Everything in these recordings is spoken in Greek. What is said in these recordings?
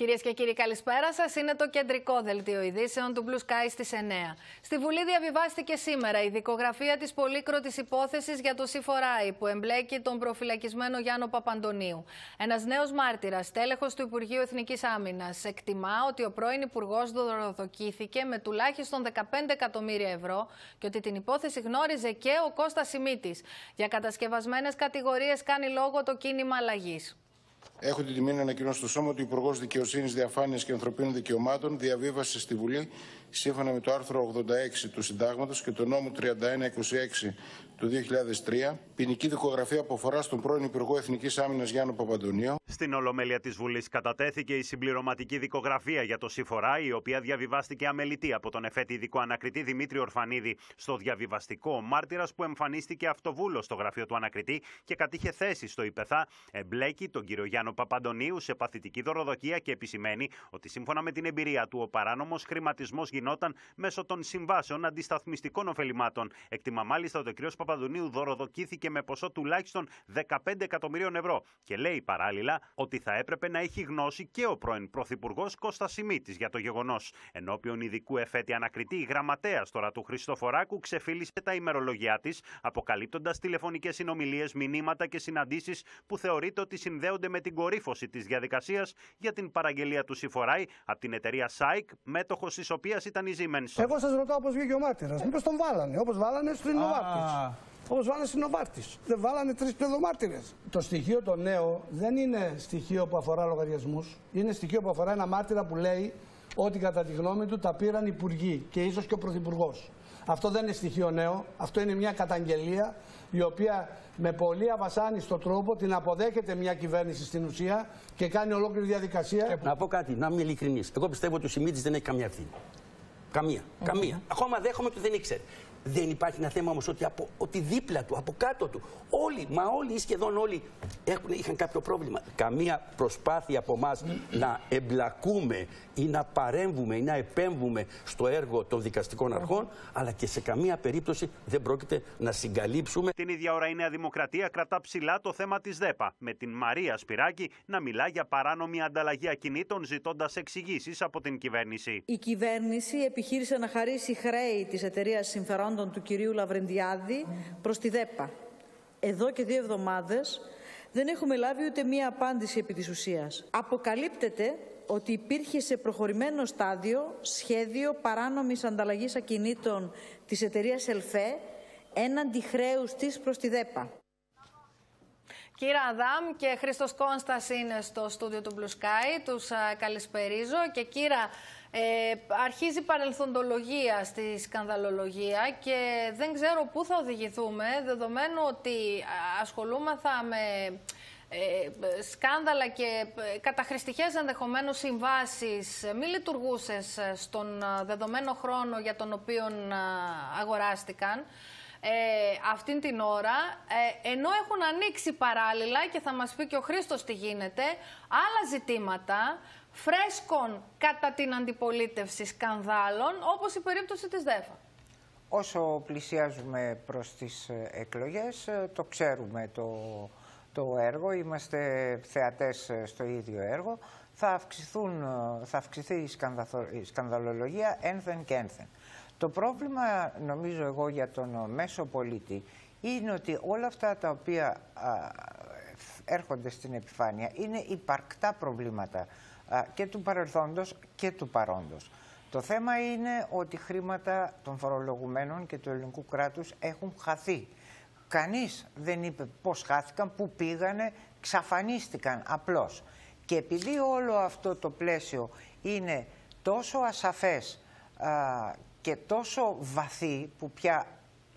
Κυρίες και κύριοι, καλησπέρα σας. Είναι το κεντρικό δελτίο ειδήσεων του Blue Sky στις 9. Στη Βουλή διαβιβάστηκε σήμερα η δικογραφία της πολύκροτης υπόθεσης για το Σιφοράι που εμπλέκει τον προφυλακισμένο Γιάννο Παπαντονίου. Ένας νέος μάρτυρας, τέλεχος του Υπουργείου Εθνικής Άμυνας, εκτιμά ότι ο πρώην Υπουργός δωροδοκήθηκε με τουλάχιστον 15 εκατομμύρια ευρώ και ότι την υπόθεση γνώριζε και ο Κώστας Σιμίτης. Για κατασκευασμένες κατηγορίες κάνει λόγο το κίνημα αλλαγής. Έχω την τιμή να ανακοινώσω στο Σώμα ότι ο Υπουργός Δικαιοσύνης, Διαφάνειας και Ανθρωπίνων Δικαιωμάτων διαβίβασε στη Βουλή, σύμφωνα με το άρθρο 86 του Συντάγματος και το νόμο 3126 του 2003, ποινική δικογραφία που αφορά στον πρώην Υπουργό Εθνικής Άμυνας Γιάννο Παπαντονίου. Στην Ολομέλεια της Βουλής κατατέθηκε η συμπληρωματική δικογραφία για το ΣΥΦΟΡΑ, η οποία διαβιβάστηκε αμελητή από τον εφέτη ειδικό ανακριτή Δημήτρη Ορφανίδη. Στο διαβιβαστικό, ο μάρτυρας που εμφανίστηκε αυτοβούλος στο γραφείο του ανακριτή και κατήχε θέση στο ΙΠΕΘΑ, εμπλέκει τον κύριο Γιάννο Παπαντονίου σε παθητική δωροδοκία και επισημαίνει ότι σύμφωνα με την εμπειρία του, ο παράνομος χρηματισμός γινόταν μέσω των συμβάσεων αντισταθμιστικών ωφελημάτων. Εκτιμά μάλιστα ότι ο κ. Παπαντονίου δωροδοκήθηκε με ποσό τουλάχιστον 15 εκατομμυρίων ευρώ και λέει παράλληλα ότι θα έπρεπε να έχει γνώση και ο πρώην Πρωθυπουργός Κώστας Σιμίτης για το γεγονός. Ενώπιον ειδικού εφέτη ανακριτή, η γραμματέας τώρα του Χριστοφοράκου ξεφύλισε τα ημερολογιά της, αποκαλύπτοντας τηλεφωνικές συνομιλίες, μηνύματα και συναντήσεις που θεωρείται ότι συνδέονται με την κορύφωση της διαδικασίας για την παραγγελία του Σιφοράη από την εταιρεία ΣΑΙΚ, μέτοχος της οποίας ήταν η Siemens. Εγώ σας ρωτάω πώ βγήκε ο μάρτυρας. Μήπως τον βάλανε, όπως βάλανε στην Νοβάρτη. Όπω βάλανε στην Νοβάρτη. Δεν βάλανε τρεις παιδομάρτυρες. Το στοιχείο το νέο δεν είναι στοιχείο που αφορά λογαριασμούς. Είναι στοιχείο που αφορά ένα μάρτυρα που λέει ότι κατά τη γνώμη του τα πήραν υπουργοί και ίσως και ο πρωθυπουργός. Αυτό δεν είναι στοιχείο νέο. Αυτό είναι μια καταγγελία η οποία με πολύ αβασάνιστο τρόπο την αποδέχεται μια κυβέρνηση στην ουσία και κάνει ολόκληρη διαδικασία. Να πω κάτι, να είμαι ειλικρινής. Εγώ πιστεύω ότι ο Σιμίτης δεν έχει καμία ευθύνη. Καμία. Καμία. Ακόμα δέχομαι ότι δεν ήξερε. Δεν υπάρχει ένα θέμα όμως ότι, από, ότι δίπλα του, από κάτω του, όλοι, μα όλοι ή σχεδόν όλοι έχουν, είχαν κάποιο πρόβλημα. Καμία προσπάθεια από εμάς να εμπλακούμε ή να παρέμβουμε ή να επέμβουμε στο έργο των δικαστικών αρχών, αλλά και σε καμία περίπτωση δεν πρόκειται να συγκαλύψουμε. Την ίδια ώρα η Νέα Δημοκρατία κρατά ψηλά το θέμα της ΔΕΠΑ, με την Μαρία Σπυράκη να μιλά για παράνομη ανταλλαγή ακινήτων, ζητώντας εξηγήσεις από την κυβέρνηση. Η κυβέρνηση επιχείρησε να χαρίσει χρέη της εταιρείας συμφερόντων του κυρίου Λαβρεντιάδη προς τη ΔΕΠΑ. Εδώ και δύο εβδομάδες δεν έχουμε λάβει ούτε μία απάντηση επί της ουσίας. Αποκαλύπτεται ότι υπήρχε σε προχωρημένο στάδιο σχέδιο παράνομης ανταλλαγής ακινήτων της εταιρείας ΕΛΦΕ έναντι χρέους της προς τη ΔΕΠΑ. Κύρα Αδάμ και Χρήστος Κόνστας είναι στο στούντιο του Blue Sky. Τους α, καλησπερίζω. Και κύρα, ε, αρχίζει παρελθοντολογία στη σκανδαλολογία και δεν ξέρω πού θα οδηγηθούμε, δεδομένου ότι ασχολούμαθα με ε, σκάνδαλα και ε, καταχρηστικές ενδεχομένως συμβάσεις. Μη λειτουργούσες στον δεδομένο χρόνο για τον οποίο αγοράστηκαν. Ε, αυτήν την ώρα, ε, ενώ έχουν ανοίξει παράλληλα και θα μας πει και ο Χρήστος τι γίνεται, άλλα ζητήματα φρέσκων κατά την αντιπολίτευση σκανδάλων, όπως η περίπτωση της ΔΕΦΑ. Όσο πλησιάζουμε προς τις ε, εκλογές, ε, το ξέρουμε το, το έργο, είμαστε θεατές ε, στο ίδιο έργο, θα, αυξηθούν, θα αυξηθεί η, η σκανδαλολογία ένθεν και ένθεν. Το πρόβλημα, νομίζω εγώ, για τον μέσο πολίτη είναι ότι όλα αυτά τα οποία έρχονται στην επιφάνεια είναι υπαρκτά προβλήματα και του παρελθόντος και του παρόντος. Το θέμα είναι ότι χρήματα των φορολογουμένων και του ελληνικού κράτους έχουν χαθεί. Κανείς δεν είπε πώς χάθηκαν, πού πήγανε, ξαφανίστηκαν απλώς. Και επειδή όλο αυτό το πλαίσιο είναι τόσο ασαφές και τόσο βαθύ που πια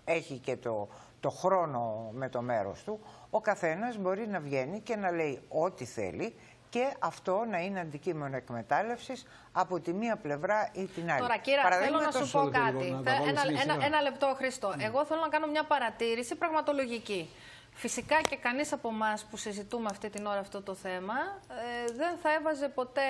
έχει και το, το χρόνο με το μέρος του, ο καθένας μπορεί να βγαίνει και να λέει ό,τι θέλει και αυτό να είναι αντικείμενο εκμετάλλευσης από τη μία πλευρά ή την άλλη. Τώρα, κύριε, θέλω να σου πω κάτι. Ένα, ένα, ένα λεπτό, Χριστό. Εγώ θέλω να κάνω μια παρατήρηση πραγματολογική. Φυσικά και κανείς από εμά που συζητούμε αυτή την ώρα αυτό το θέμα ε, δεν θα έβαζε ποτέ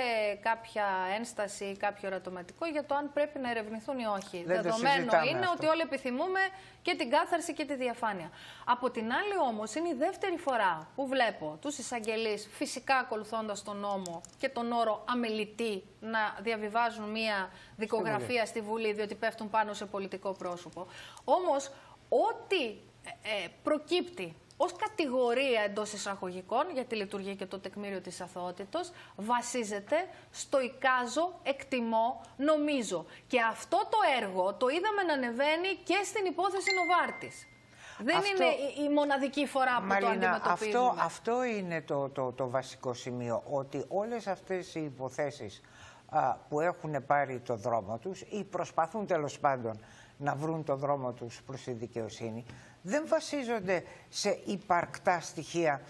κάποια ένσταση ή κάποιο ερωτηματικό για το αν πρέπει να ερευνηθούν ή όχι. Δεν Δεδομένο είναι ότι όλοι επιθυμούμε και την κάθαρση και τη διαφάνεια. Από την άλλη όμως είναι η δεύτερη φορά που βλέπω τους εισαγγελείς φυσικά ακολουθώντας τον νόμο και τον όρο αμελητή να διαβιβάζουν μία δικογραφία στη Βουλή διότι πέφτουν πάνω σε πολιτικό πρόσωπο. Όμως ό,τι ε, ε, προκύπτει ως κατηγορία εντός εισαγωγικών για τη λειτουργία και το τεκμήριο της αθωότητος βασίζεται στο εικάζω, εκτιμώ, νομίζω. Και αυτό το έργο το είδαμε να ανεβαίνει και στην υπόθεση Νοβάρτης. Δεν είναι η μοναδική φορά που το αντιμετωπίζουμε. Αυτό, αυτό είναι το, το, το βασικό σημείο, ότι όλες αυτές οι υποθέσεις που έχουν πάρει το δρόμο τους ή προσπαθούν τέλος πάντων να βρουν το δρόμο τους προς τη δικαιοσύνη, δεν βασίζονται σε υπαρκτά στοιχεία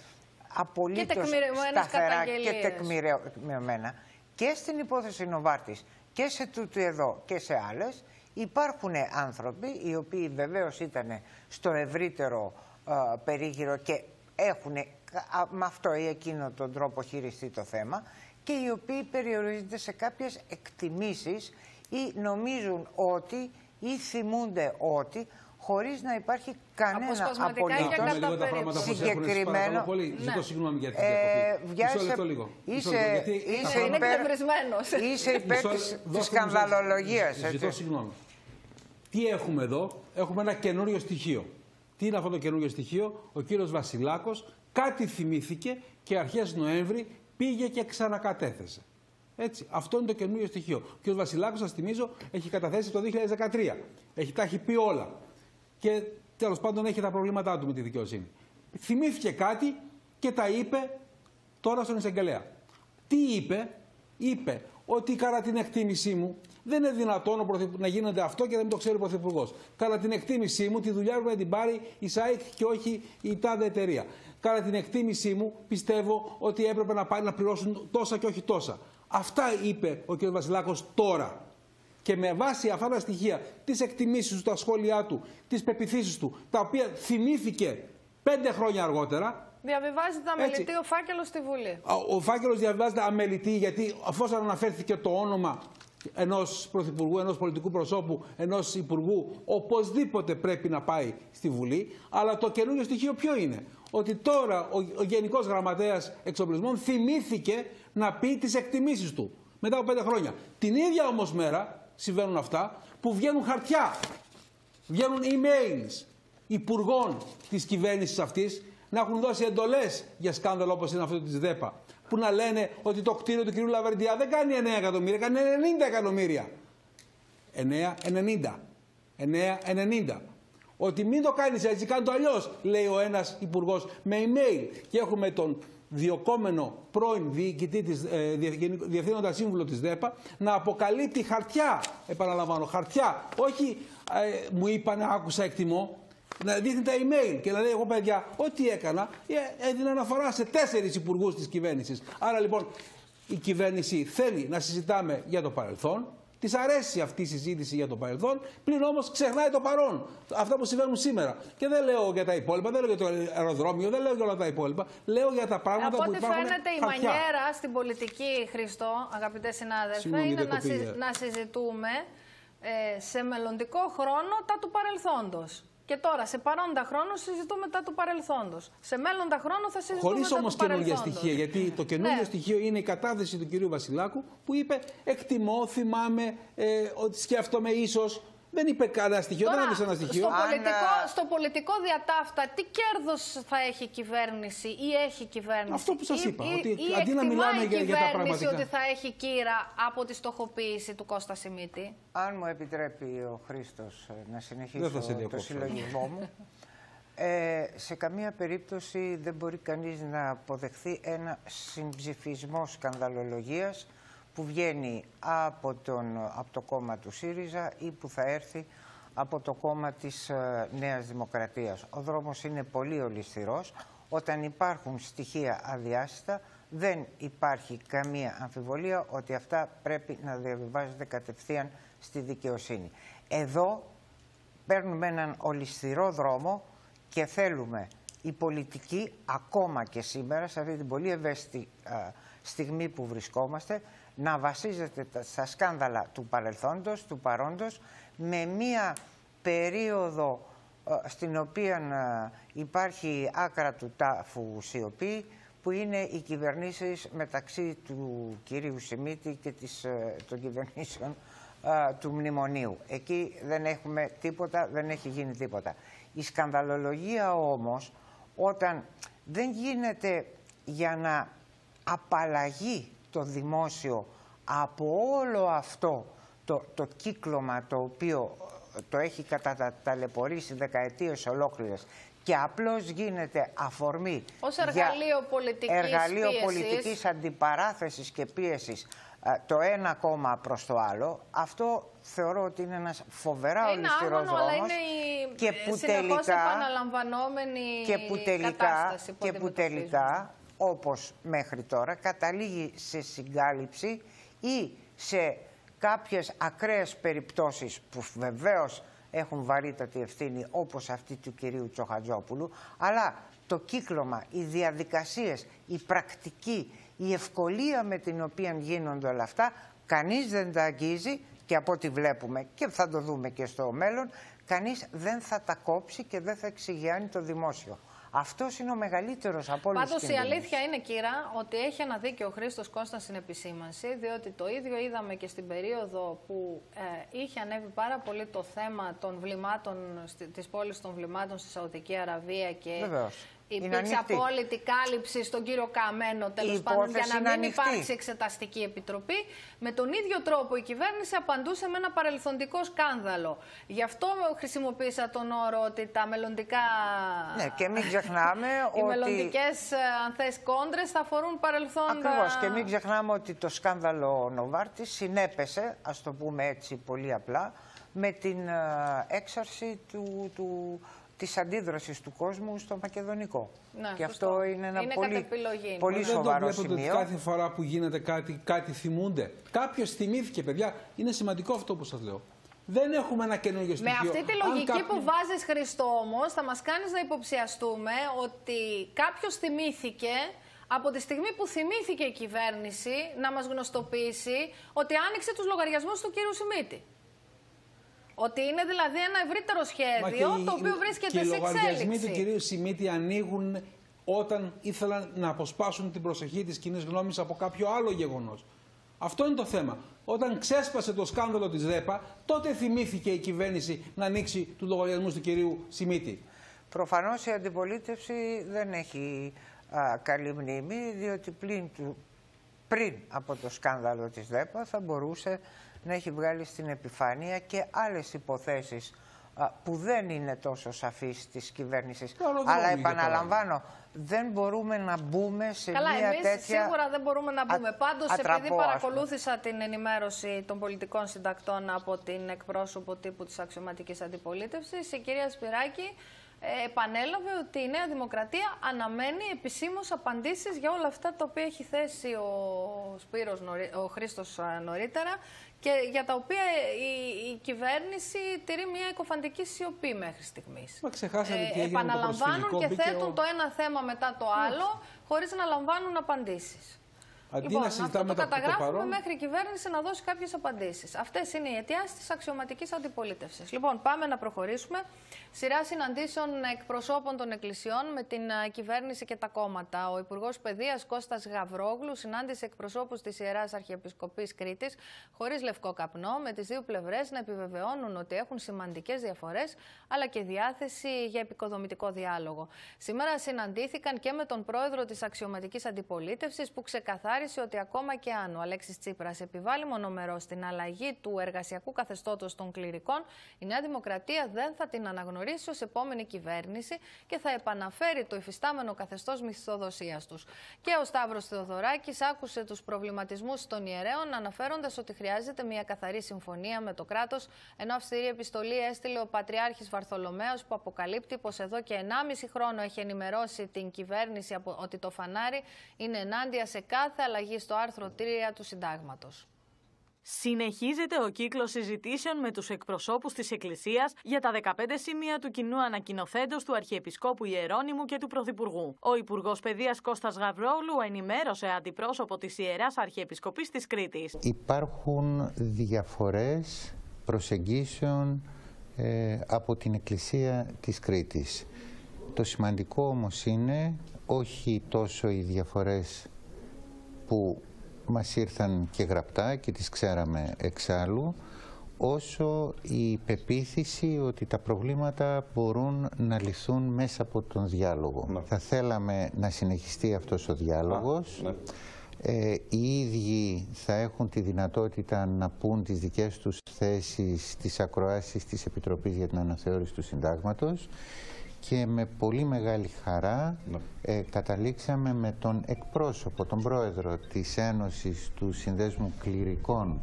απολύτως σταθερά και τεκμηριωμένα. Και στην υπόθεση Νοβάρτης και σε τούτου εδώ και σε άλλες υπάρχουν άνθρωποι οι οποίοι βεβαίως ήταν στο ευρύτερο περίγυρο και έχουν με αυτό ή εκείνο τον τρόπο χειριστεί το θέμα και οι οποίοι περιορίζονται σε κάποιες εκτιμήσεις ή νομίζουν ότι ή θυμούνται ότι χωρίς να υπάρχει κανένα απολύτως συγκεκριμένο... Πολύ. Ζητώ συγγνώμη για την διακοπή. Μισό λεπτό λίγο. Είσαι, είσαι υπέρ, είσαι υπέρ της σκανδαλολογίας. Ζητώ συγγνώμη. Τι έχουμε εδώ, έχουμε ένα καινούριο στοιχείο. Τι είναι αυτό το καινούριο στοιχείο, ο κύριος Βασιλάκος κάτι θυμήθηκε και αρχές Νοέμβρη πήγε και ξανακατέθεσε. Έτσι. Αυτό είναι το καινούριο στοιχείο. Ο κ. Βασιλάκος, σας θυμίζω, έχει καταθέσει το 2013. Έχει, τα έχει πει όλα. Και τέλος πάντων έχει τα προβλήματά του με τη δικαιοσύνη. Θυμήθηκε κάτι και τα είπε τώρα στον εισαγγελέα. Τι είπε, είπε ότι κατά την εκτίμησή μου δεν είναι δυνατόν να γίνεται αυτό και να μην το ξέρει ο Πρωθυπουργός. Κατά την εκτίμησή μου, τη δουλειά πρέπει να την πάρει η ΣΑΙΚ και όχι η τάδε εταιρεία. Κατά την εκτίμησή μου, πιστεύω ότι έπρεπε να πάει να πληρώσουν τόσα και όχι τόσα. Αυτά είπε ο κ. Βασιλάκος τώρα. Και με βάση αυτά τα στοιχεία, τις εκτιμήσεις του, τα σχόλιά του, τις πεπιθήσεις του, τα οποία θυμήθηκε πέντε χρόνια αργότερα, Διαβιβάζεται αμελητή ο φάκελος στη Βουλή. Ο φάκελος διαβιβάζεται αμελητή γιατί αφού αναφέρθηκε το όνομα ενός πρωθυπουργού, ενός πολιτικού προσώπου, ενός υπουργού, οπωσδήποτε πρέπει να πάει στη Βουλή. Αλλά το καινούριο στοιχείο ποιο είναι; Ότι τώρα ο, ο Γενικός Γραμματέας Εξοπλισμών θυμήθηκε να πει τις εκτιμήσεις του μετά από πέντε χρόνια. Την ίδια όμως μέρα συμβαίνουν αυτά που βγαίνουν χαρτιά, βγαίνουν emails υπουργών της κυβέρνησης αυτής να έχουν δώσει εντολές για σκάνδαλο όπως είναι αυτό της ΔΕΠΑ. Που να λένε ότι το κτίριο του κ. Λαβερντιά δεν κάνει 9 εκατομμύρια, κάνει 90 εκατομμύρια. 9,90. 9,90. Ότι μην το κάνεις έτσι, κάνει το αλλιώς, λέει ο ένας υπουργός με email. Και έχουμε τον διοκόμενο πρώην διοικητή της, ε, διευθύνοντα σύμβουλο της ΔΕΠΑ να αποκαλύπτει χαρτιά, επαναλαμβάνω, χαρτιά, όχι ε, μου είπανε άκουσα εκτιμώ, να δείχνει τα email και να λέει εγώ παιδιά ό,τι έκανα ε, έδινε αναφορά σε τέσσερις υπουργούς της κυβέρνησης. Άρα λοιπόν η κυβέρνηση θέλει να συζητάμε για το παρελθόν, Της αρέσει αυτή η συζήτηση για το παρελθόν, πλην όμως ξεχνάει το παρόν. Αυτά που συμβαίνουν σήμερα. Και δεν λέω για τα υπόλοιπα, δεν λέω για το αεροδρόμιο, δεν λέω για όλα τα υπόλοιπα. Λέω για τα πράγματα Από που υπάρχουν. Από ό,τι φαίνεται, η μανιέρα στην πολιτική, Χριστό, αγαπητέ συνάδελφοι, είναι να, να συζητούμε ε, σε μελλοντικό χρόνο τα του παρελθόντος. Και τώρα, σε παρόντα χρόνο, συζητούμε τα του παρελθόντος. Σε μέλλοντα χρόνο θα συζητούμε Χωρίς τα όμως του παρελθόντος. Χωρί όμως καινούργια στοιχεία. Γιατί το καινούργιο ναι. στοιχείο είναι η κατάθεση του κυρίου Βασιλάκου που είπε: Εκτιμώ, θυμάμαι, ε, ότι σκέφτομαι ίσως δεν είπε κανένα στοιχείο, Τώρα, δεν έδωσε ένα στοιχείο. Στο, πολιτικό, στο πολιτικό διατάφτα, τι κέρδος θα έχει η κυβέρνηση ή έχει η κυβέρνηση; Αυτό που σας είπα. Ή, ότι ή αντί να μιλάμε για, για τα πραγματικά. ότι θα έχει κύρα από τη στοχοποίηση του Κώστα Σιμίτη; Αν μου επιτρέπει ο Χρήστος ε, να συνεχίσω το συλλογισμό μου. Ε, σε καμία περίπτωση δεν μπορεί κανείς να αποδεχθεί ένα συμψηφισμό σκανδαλολογίας που βγαίνει από, τον, από το κόμμα του ΣΥΡΙΖΑ ή που θα έρθει από το κόμμα της ε, Νέας Δημοκρατίας. Ο δρόμος είναι πολύ ολισθηρός. Όταν υπάρχουν στοιχεία αδιάστατα, δεν υπάρχει καμία αμφιβολία ότι αυτά πρέπει να διαβιβάζονται κατευθείαν στη δικαιοσύνη. Εδώ παίρνουμε έναν ολισθηρό δρόμο και θέλουμε η πολιτική ακόμα και σήμερα, σε αυτή την πολύ ευαίσθητη στιγμή που βρισκόμαστε, να βασίζεται στα σκάνδαλα του παρελθόντος, του παρόντος, με μία περίοδο στην οποία υπάρχει άκρα του τάφου σιωπή, που είναι οι κυβερνήσεις μεταξύ του κυρίου Σιμίτη και της, ε, των κυβερνήσεων του Μνημονίου. Εκεί δεν έχουμε τίποτα, δεν έχει γίνει τίποτα. Η σκανδαλολογία όμως, όταν δεν γίνεται για να απαλλαγεί το δημόσιο από όλο αυτό το, το κύκλωμα το οποίο ε, το έχει καταταλαιπωρήσει δεκαετίες ολόκληρες και απλώς γίνεται αφορμή Ως εργαλείο για πολιτικής εργαλείο πίεσης. πολιτικής αντιπαράθεσης και πίεσης ε, το ένα κόμμα προς το άλλο, αυτό θεωρώ ότι είναι ένας φοβερά είναι ολιστηρός άγωνο, αλλά δρόμος είναι η και που συνεχώς τελικά, επαναλαμβανόμενη και που τελικά, κατάσταση που και που αντιμετωπίζουμε. τελικά, όπως μέχρι τώρα, καταλήγει σε συγκάλυψη ή σε κάποιες ακραίες περιπτώσεις που βεβαίως έχουν βαρύτατη ευθύνη όπως αυτή του κυρίου Τσοχατζόπουλου, αλλά το κύκλωμα, οι διαδικασίες, η πρακτική, η ευκολία με την οποία γίνονται όλα αυτά, κανείς δεν τα αγγίζει και από ό,τι βλέπουμε και θα το δούμε και στο μέλλον, κανείς δεν θα τα κόψει και δεν θα εξηγιάνει το δημόσιο. Αυτός είναι ο μεγαλύτερος από όλους Πάντως η αλήθεια είναι, Κύρα, ότι έχει ένα δίκιο ο Χρήστος Κώστας στην επισήμανση, διότι το ίδιο είδαμε και στην περίοδο που ε, είχε ανέβει πάρα πολύ το θέμα των βλημάτων, της πόλης των βλημάτων στη Σαουδική Αραβία και Βεβαίως. Είναι υπήρξε ανοιχτή. απόλυτη κάλυψη στον κύριο Καμένο τέλος Η πάντων για υπόθεση να είναι μην ανοιχτή. υπάρξει εξεταστική επιτροπή. Με τον ίδιο τρόπο η κυβέρνηση απαντούσε με ένα παρελθοντικό σκάνδαλο. Γι' αυτό χρησιμοποίησα τον όρο ότι τα μελλοντικά. Ναι, και μην ξεχνάμε Οι ότι... μελλοντικές, αν θες, κόντρες θα αφορούν παρελθόντα. Ακριβώς και μην ξεχνάμε ότι το σκάνδαλο Νοβάρτης συνέπεσε, ας το πούμε έτσι πολύ απλά, με την ε, έξαρση του, του, της αντίδρασης του κόσμου στο μακεδονικό. Ναι, και σωστό. αυτό είναι ένα Είναι πολύ, κατ' επιλογή. πολύ δεν σοβαρό το βλέπετε σημείο. ότι κάθε φορά που γίνεται κάτι, κάτι θυμούνται. Κάποιος θυμήθηκε, παιδιά. Είναι σημαντικό αυτό που σας λέω. Δεν έχουμε ένα καινούργιο Με στοιχείο. αυτή τη Αν λογική κάποιοι- που βάζεις Χριστό όμως θα μας κάνεις να υποψιαστούμε ότι κάποιος θυμήθηκε από τη στιγμή που θυμήθηκε η κυβέρνηση να μας γνωστοποιήσει ότι άνοιξε τους λογαριασμούς του κύριου Σιμίτη. Ότι είναι δηλαδή ένα ευρύτερο Μα σχέδιο και οι- το οποίο βρίσκεται και σε οι λογαριασμοί εξέλιξη. του κυρίου Σιμίτη ανοίγουν όταν ήθελαν να αποσπάσουν την προσοχή της κοινή γνώμης από κάποιο άλλο γεγονός. Αυτό είναι το θέμα. Όταν ξέσπασε το σκάνδαλο της ΡΕΠΑ, τότε θυμήθηκε η κυβέρνηση να ανοίξει τους λογαριασμούς του κυρίου Σιμίτη. Προφανώς η αντιπολίτευση δεν έχει α, καλή μνήμη, διότι πλην του, πριν από το σκάνδαλο της ΔΕΠΑ θα μπορούσε να έχει βγάλει στην επιφάνεια και άλλες υποθέσεις α, που δεν είναι τόσο σαφείς της κυβέρνησης. Το αεροδρόμιο, Αλλά για επαναλαμβάνω, δεν μπορούμε να μπούμε σε Καλά, μια εμείς τέτοια... σίγουρα δεν μπορούμε να μπούμε. α- Πάντως, ατραπό, επειδή ας πούμε. παρακολούθησα την ενημέρωση των πολιτικών συντακτών από την εκπρόσωπο τύπου της αξιωματικής αντιπολίτευσης, η κυρία Σπυράκη ε, επανέλαβε ότι η Νέα Δημοκρατία αναμένει επισήμως απαντήσεις για όλα αυτά τα οποία έχει θέσει ο, Σπύρος, νωρί- ο Χρήστος α, νωρίτερα και για τα οποία η, η κυβέρνηση τηρεί μια εκοφαντική σιωπή μέχρι στιγμής. Μα ξεχάσατε τι έγινε με το επαναλαμβάνουν προσφυγικό, και μπήκε θέτουν ο- το ένα θέμα μετά το άλλο, χωρίς να λαμβάνουν απαντήσεις. Αντί λοιπόν, να αυτό συζητάμε το τα- το καταγράφουμε παρόν. μέχρι η κυβέρνηση να δώσει κάποιες απαντήσεις. Αυτές είναι οι αιτιάσεις της αξιωματικής αντιπολίτευσης. Λοιπόν, πάμε να προχωρήσουμε. Σειρά συναντήσεων εκπροσώπων των εκκλησιών με την α, κυβέρνηση και τα κόμματα. Ο Υπουργός Παιδείας Κώστας Γαβρόγλου συνάντησε εκπροσώπους της Ιεράς Αρχιεπισκοπής Κρήτης χωρίς λευκό καπνό, με τις δύο πλευρές να επιβεβαιώνουν ότι έχουν σημαντικές διαφορές αλλά και διάθεση για επικοδομητικό διάλογο. Σήμερα συναντήθηκαν και με τον πρόεδρο της αξιωματικής αντιπολίτευσης που ξεκαθάρισε ότι ακόμα και αν ο Αλέξης Τσίπρας επιβάλλει μονομερό στην αλλαγή του εργασιακού καθεστώτος των κληρικών, η Νέα Δημοκρατία δεν θα την αναγνωρίσει ως επόμενη κυβέρνηση και θα επαναφέρει το υφιστάμενο καθεστώς μισθοδοσίας τους. Και ο Σταύρος Θεοδωράκης άκουσε τους προβληματισμούς των ιερέων, αναφέροντας ότι χρειάζεται μια καθαρή συμφωνία με το κράτος, ενώ αυστηρή επιστολή έστειλε ο Πατριάρχης Βαρθολομαίο, που αποκαλύπτει πως εδώ και 1,5 χρόνο έχει ενημερώσει την κυβέρνηση από- ότι το φανάρι είναι ενάντια σε κάθε αλλαγή στο άρθρο 3 του Συντάγματος. Συνεχίζεται ο κύκλος συζητήσεων με τους εκπροσώπους της Εκκλησίας για τα 15 σημεία του κοινού ανακοινοθέντος του Αρχιεπισκόπου Ιερώνυμου και του Πρωθυπουργού. Ο Υπουργός Παιδείας Κώστας Γαβρόλου ενημέρωσε αντιπρόσωπο της Ιεράς Αρχιεπισκοπής της Κρήτης. Υπάρχουν διαφορές προσεγγίσεων ε, από την Εκκλησία της Κρήτης. Το σημαντικό όμως είναι όχι τόσο οι διαφορές που μας ήρθαν και γραπτά και τις ξέραμε εξάλλου, όσο η πεποίθηση ότι τα προβλήματα μπορούν να λυθούν μέσα από τον διάλογο. Ναι. Θα θέλαμε να συνεχιστεί αυτός ο διάλογος. Ναι. Ε, οι ίδιοι θα έχουν τη δυνατότητα να πούν τις δικές τους θέσεις στις ακροάσεις της Επιτροπής για την Αναθεώρηση του Συντάγματος και με πολύ μεγάλη χαρά ναι. ε, καταλήξαμε με τον εκπρόσωπο, τον πρόεδρο της Ένωσης του Συνδέσμου Κληρικών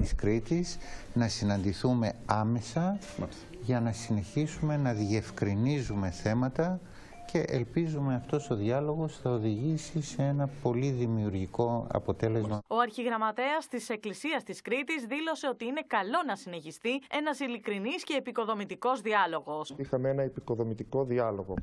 της Κρήτης να συναντηθούμε άμεσα για να συνεχίσουμε να διευκρινίζουμε θέματα και ελπίζουμε αυτός ο διάλογος θα οδηγήσει σε ένα πολύ δημιουργικό αποτέλεσμα. Ο αρχιγραμματέας της Εκκλησίας της Κρήτης δήλωσε ότι είναι καλό να συνεχιστεί ένας ειλικρινής και επικοδομητικός διάλογος. Είχαμε ένα επικοδομητικό διάλογο.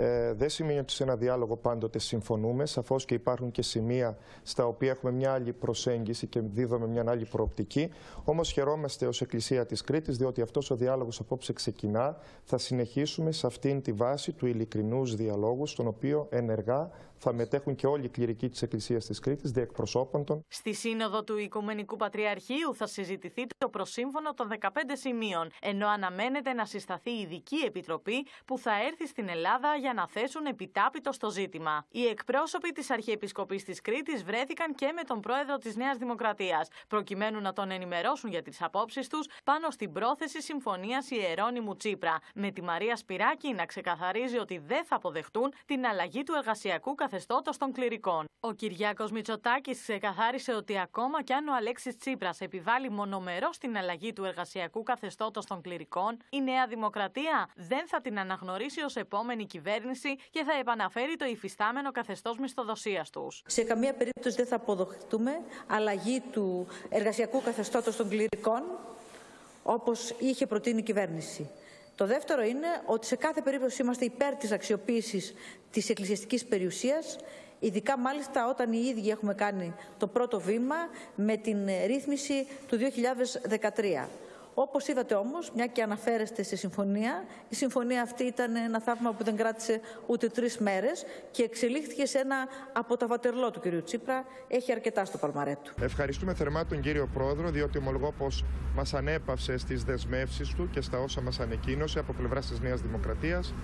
Ε, δεν σημαίνει ότι σε ένα διάλογο πάντοτε συμφωνούμε. Σαφώς και υπάρχουν και σημεία στα οποία έχουμε μια άλλη προσέγγιση και δίδουμε μια άλλη προοπτική. Όμως χαιρόμαστε ως Εκκλησία της Κρήτης, διότι αυτός ο διάλογος απόψε ξεκινά. Θα συνεχίσουμε σε αυτήν τη βάση του ειλικρινούς διαλόγου, στον οποίο ενεργά θα μετέχουν και όλοι οι κληρικοί της Εκκλησίας της Κρήτης, διεκπροσώπων Στη Σύνοδο του Οικουμενικού Πατριαρχείου θα συζητηθεί το προσύμφωνο των 15 σημείων, ενώ αναμένεται να συσταθεί ειδική επιτροπή που θα έρθει στην Ελλάδα για να θέσουν επιτάπητο στο ζήτημα. Οι εκπρόσωποι της Αρχιεπισκοπής της Κρήτης βρέθηκαν και με τον πρόεδρο της Νέας Δημοκρατίας, προκειμένου να τον ενημερώσουν για τις απόψεις τους πάνω στην πρόθεση συμφωνίας Ιερώνυμου Τσίπρα, με τη Μαρία Σπυράκη να ξεκαθαρίζει ότι δεν θα αποδεχτούν την αλλαγή του εργασιακού καθεστώτο των κληρικών. Ο Κυριάκος Μητσοτάκης ξεκαθάρισε ότι ακόμα κι αν ο Αλέξης Τσίπρας επιβάλλει μονομερό την αλλαγή του εργασιακού καθεστώτος των κληρικών, η Νέα Δημοκρατία δεν θα την αναγνωρίσει ως επόμενη κυβέρνηση και θα επαναφέρει το υφιστάμενο καθεστώς μισθοδοσίας τους. Σε καμία περίπτωση δεν θα αποδοχτούμε αλλαγή του εργασιακού καθεστώτος των κληρικών όπως είχε προτείνει η κυβέρνηση. Το δεύτερο είναι ότι σε κάθε περίπτωση είμαστε υπέρ της αξιοποίησης της εκκλησιαστικής περιουσίας, ειδικά μάλιστα όταν οι ίδιοι έχουμε κάνει το πρώτο βήμα με την ρύθμιση του 2013. Όπως είδατε όμως, μια και αναφέρεστε στη συμφωνία, η συμφωνία αυτή ήταν ένα θαύμα που δεν κράτησε ούτε τρεις μέρες και εξελίχθηκε σε ένα από τα βατερλό του κ. Τσίπρα. Έχει αρκετά στο παλμαρέτου. Ευχαριστούμε θερμά τον κύριο Πρόεδρο, διότι ομολογώ πως μας ανέπαυσε στις δεσμεύσεις του και στα όσα μας ανεκοίνωσε από πλευράς της Νέας Δημοκρατίας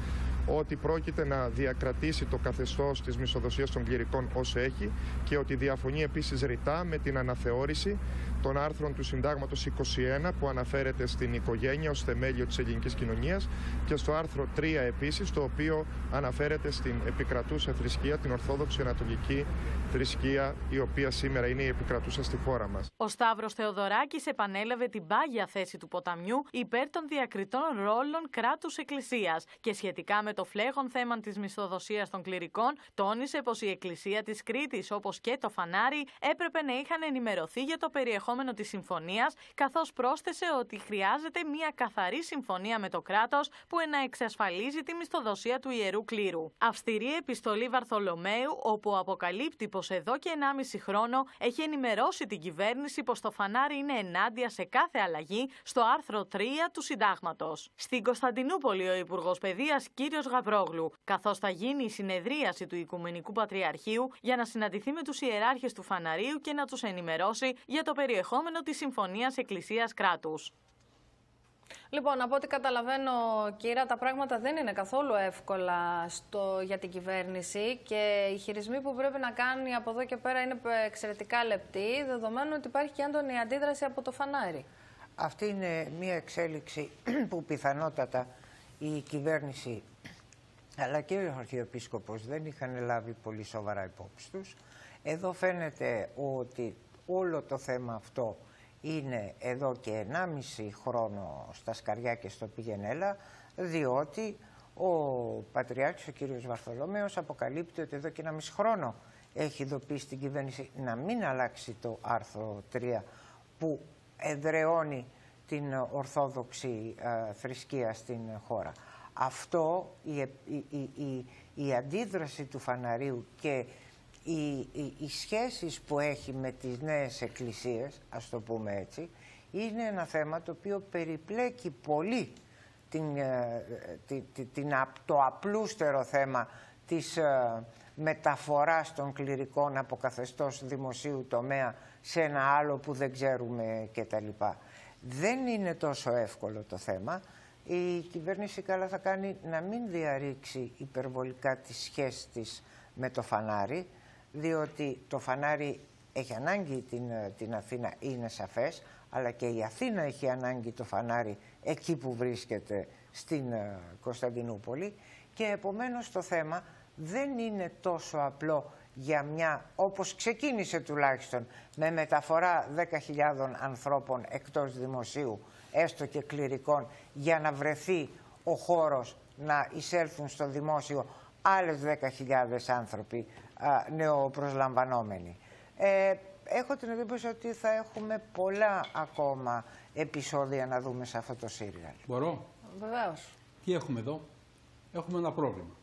ότι πρόκειται να διακρατήσει το καθεστώς της μισοδοσίας των κληρικών όσο έχει και ότι διαφωνεί επίσης ρητά με την αναθεώρηση των άρθρων του Συντάγματος 21 που αναφέρεται στην οικογένεια ως θεμέλιο της ελληνικής κοινωνίας και στο άρθρο 3 επίσης το οποίο αναφέρεται στην επικρατούσα θρησκεία, την Ορθόδοξη Ανατολική θρησκεία η οποία σήμερα είναι η επικρατούσα στη χώρα μας. Ο Σταύρος Θεοδωράκης επανέλαβε την πάγια θέση του ποταμιού υπέρ των διακριτών ρόλων κράτους εκκλησίας και σχετικά με το φλέγον θέμα της μισθοδοσίας των κληρικών τόνισε πως η εκκλησία της Κρήτης όπως και το φανάρι έπρεπε να είχαν ενημερωθεί για το περιεχόμενο της συμφωνίας καθώς πρόσθεσε ότι χρειάζεται μια καθαρή συμφωνία με το κράτος που να εξασφαλίζει τη μισθοδοσία του ιερού κλήρου. Αυστηρή επιστολή Βαρθολομαίου όπου αποκαλύπτει πως εδώ και 1,5 χρόνο έχει ενημερώσει την κυβέρνηση πως το φανάρι είναι ενάντια σε κάθε αλλαγή στο άρθρο 3 του συντάγματος. Στην Κωνσταντινούπολη ο Υπουργός Παιδείας κ. Γαβρόγλου, καθώς θα γίνει η συνεδρίαση του Οικουμενικού Πατριαρχείου για να συναντηθεί με τους ιεράρχες του φαναρίου και να τους ενημερώσει για το περιεχόμενο της Συμφωνίας Εκκλησίας Κράτους. Λοιπόν, από ό,τι καταλαβαίνω, Κύρα, τα πράγματα δεν είναι καθόλου εύκολα στο, για την κυβέρνηση και οι χειρισμοί που πρέπει να κάνει από εδώ και πέρα είναι εξαιρετικά λεπτοί, δεδομένου ότι υπάρχει και έντονη αντίδραση από το φανάρι. Αυτή είναι μια εξέλιξη που πιθανότατα η κυβέρνηση αλλά και ο Αρχιεπίσκοπος δεν είχαν λάβει πολύ σοβαρά υπόψη τους. Εδώ φαίνεται ότι όλο το θέμα αυτό είναι εδώ και 1,5 χρόνο στα Σκαριά και στο Πηγενέλα, διότι ο Πατριάρχης, ο κύριος Βαρθολόμεος, αποκαλύπτει ότι εδώ και 1,5 χρόνο έχει ειδοποιήσει την κυβέρνηση να μην αλλάξει το άρθρο 3 που που εδραιώνει την ορθόδοξη ε, θρησκεία στην χώρα. Αυτό, η, η, η, η αντίδραση του φαναρίου και οι, οι, οι σχέσεις που έχει με τις νέες εκκλησίες, ας το πούμε έτσι, είναι ένα θέμα το οποίο περιπλέκει πολύ την, ε, την, την, το απλούστερο θέμα της ε, μεταφοράς των κληρικών από καθεστώς δημοσίου τομέα σε ένα άλλο που δεν ξέρουμε κτλ. Δεν είναι τόσο εύκολο το θέμα. Η κυβέρνηση καλά θα κάνει να μην διαρρήξει υπερβολικά τη σχέση της με το φανάρι, διότι το φανάρι έχει ανάγκη την, την Αθήνα, είναι σαφές, αλλά και η Αθήνα έχει ανάγκη το φανάρι εκεί που βρίσκεται στην ε, Κωνσταντινούπολη. Και επομένως το θέμα δεν είναι τόσο απλό για μια, όπως ξεκίνησε τουλάχιστον, με μεταφορά 10.000 ανθρώπων εκτός δημοσίου, έστω και κληρικών, για να βρεθεί ο χώρος να εισέλθουν στο δημόσιο άλλες 10.000 άνθρωποι α, νεοπροσλαμβανόμενοι. Ε, έχω την εντύπωση ότι θα έχουμε πολλά ακόμα επεισόδια να δούμε σε αυτό το σύριαλ. Μπορώ; Βεβαίως. Τι έχουμε εδώ; Έχουμε ένα πρόβλημα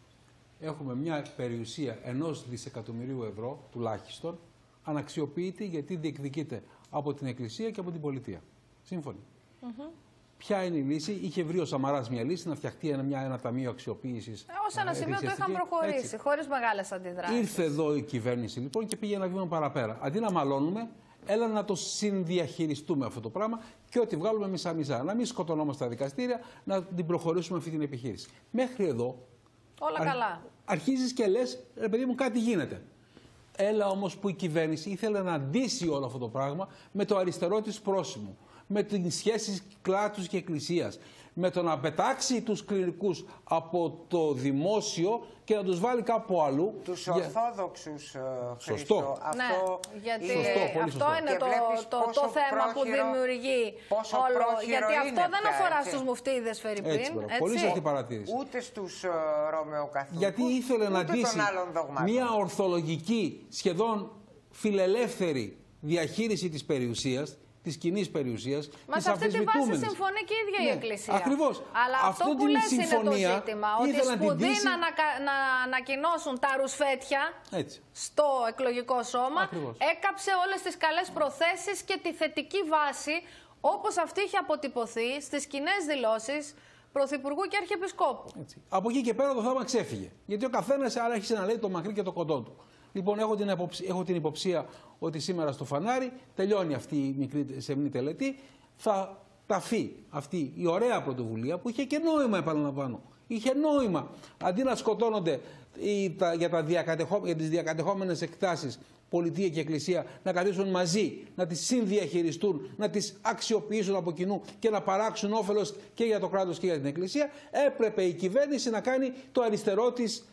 έχουμε μια περιουσία ενός δισεκατομμυρίου ευρώ τουλάχιστον αναξιοποιείται γιατί διεκδικείται από την Εκκλησία και από την πολιτεία. Σύμφωνοι. Mm Ποια είναι η λύση, είχε βρει ο Σαμαράς μια λύση να φτιαχτεί ένα, μια, ένα ταμείο αξιοποίησης. Ω ένα σημείο το είχαν προχωρήσει, χωρίς μεγάλες αντιδράσεις. Ήρθε εδώ η κυβέρνηση λοιπόν και πήγε ένα βήμα παραπέρα. Αντί να μαλώνουμε, έλα να το συνδιαχειριστούμε αυτό το πράγμα και ό,τι βγάλουμε μισά-μισά. Να μην σκοτωνόμαστε στα δικαστήρια, να την προχωρήσουμε αυτή την επιχείρηση. Μέχρι εδώ Όλα καλά. Αρχίζεις και λες, ρε παιδί μου, κάτι γίνεται. Έλα όμως που η κυβέρνηση ήθελε να αντίσει όλο αυτό το πράγμα με το αριστερό της πρόσημο. Με τις σχέσεις κράτου και εκκλησίας με το να πετάξει τους κληρικούς από το δημόσιο και να τους βάλει κάπου αλλού. Τους για... ορθόδοξους, ε, Σωστό. Αυτό, ναι, γιατί σωστό, πολύ αυτό είναι το, το, το, θέμα που δημιουργεί όλο. Γιατί αυτό δεν αφορά έτσι. στους μουφτίδες, Φερρυπίν. Έτσι, έτσι. Πολύ σωστή παρατήρηση. Ούτε στους uh, Ρωμαιοκαθολικούς, Γιατί ήθελε να ντύσει μια ορθολογική, σχεδόν φιλελεύθερη διαχείριση της περιουσίας, της κοινής περιουσίας. Μα σε αυτή τη βάση συμφωνεί και η ίδια ναι, η Εκκλησία. Ακριβώς. Αλλά αυτό, αυτό που λες είναι το ζήτημα. Ότι σπουδοί να, να, να ανακοινώσουν τα ρουσφέτια Έτσι. στο εκλογικό σώμα Ακριβώς. έκαψε όλες τις καλές προθέσεις και τη θετική βάση όπως αυτή είχε αποτυπωθεί στις κοινές δηλώσεις Πρωθυπουργού και Αρχιεπισκόπου. Έτσι. Από εκεί και πέρα το θέμα ξέφυγε. Γιατί ο καθένας άρχισε να λέει το μακρύ και το κοντό του. Λοιπόν, έχω την, έχω την υποψία ότι σήμερα στο φανάρι τελειώνει αυτή η μικρή σεμνή τελετή. Θα ταφεί αυτή η ωραία πρωτοβουλία που είχε και νόημα, επαναλαμβάνω. Είχε νόημα. Αντί να σκοτώνονται για, τα διακατεχό, για τις διακατεχόμενες εκτάσεις πολιτεία και εκκλησία να καθίσουν μαζί, να τις συνδιαχειριστούν, να τις αξιοποιήσουν από κοινού και να παράξουν όφελος και για το κράτος και για την εκκλησία, έπρεπε η κυβέρνηση να κάνει το αριστερό της